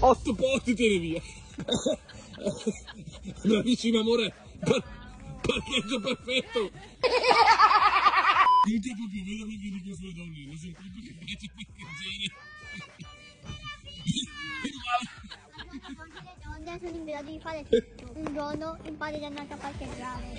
Otto posti tieni via. Mi avvicino amore. Par- parcheggio perfetto. Non ti proprio vedo che vieni con sulle donne. Non sei proprio che piace perché donne sono in grado di fare tutto. Un giorno impari ad andare a parcheggiare.